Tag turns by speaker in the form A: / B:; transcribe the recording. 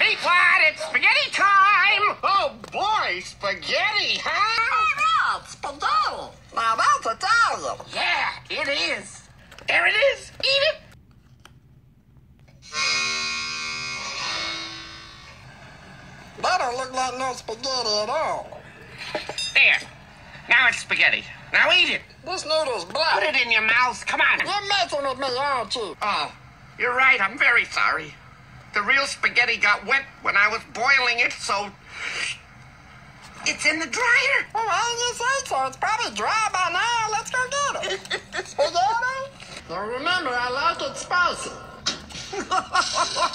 A: Meatwad, it's spaghetti time! Oh boy, spaghetti, huh?
B: Yeah, spaghetti. Now that's Italian.
A: Yeah, it is. There it is. Eat it.
B: That don't look like no spaghetti at all.
A: There. Now it's spaghetti. Now eat it.
B: This noodle's black.
A: Put it in your mouth. Come on.
B: You're messing with me, aren't you?
A: Oh, you're right. I'm very sorry. The real spaghetti got wet when I was boiling it, so it's in the dryer.
B: Well, why didn't you say so? It's probably dry by now. Let's go get it. spaghetti? Now remember, I like it spicy.